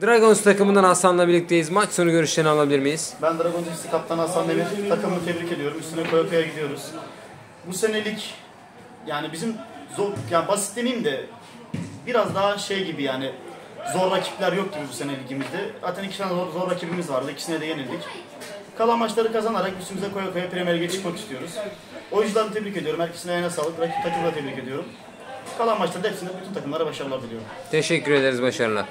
Dragons takımından Hasan'la birlikteyiz. Maç sonu görüşlerini alabilir miyiz? Ben Dragon FC Kaptanı Hasan Demir. Takımı tebrik ediyorum. Üstüne koya koya gidiyoruz. Bu senelik yani bizim zor, yani basit demeyeyim de biraz daha şey gibi yani zor rakipler yok gibi bu sene ligimizde. Zaten iki tane zor, zor rakibimiz vardı. İkisine de yenildik. Kalan maçları kazanarak üstümüze koya koya Premier Lig'e çıkmak istiyoruz. Oyuncularını tebrik ediyorum. Herkesine ayağına sağlık. Rakip takımı da tebrik ediyorum. Kalan maçlarda hepsinde bütün takımlara başarılar diliyorum. Teşekkür ederiz. Başarılar.